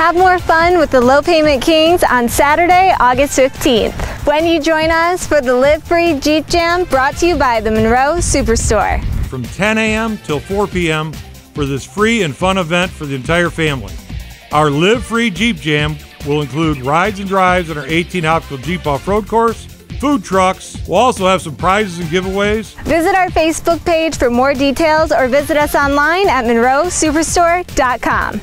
Have more fun with the Low Payment Kings on Saturday, August 15th. When you join us for the Live Free Jeep Jam brought to you by the Monroe Superstore. From 10 a.m. till 4 p.m. for this free and fun event for the entire family. Our Live Free Jeep Jam will include rides and drives on our 18 obstacle Jeep off-road course, food trucks. We'll also have some prizes and giveaways. Visit our Facebook page for more details or visit us online at monroesuperstore.com.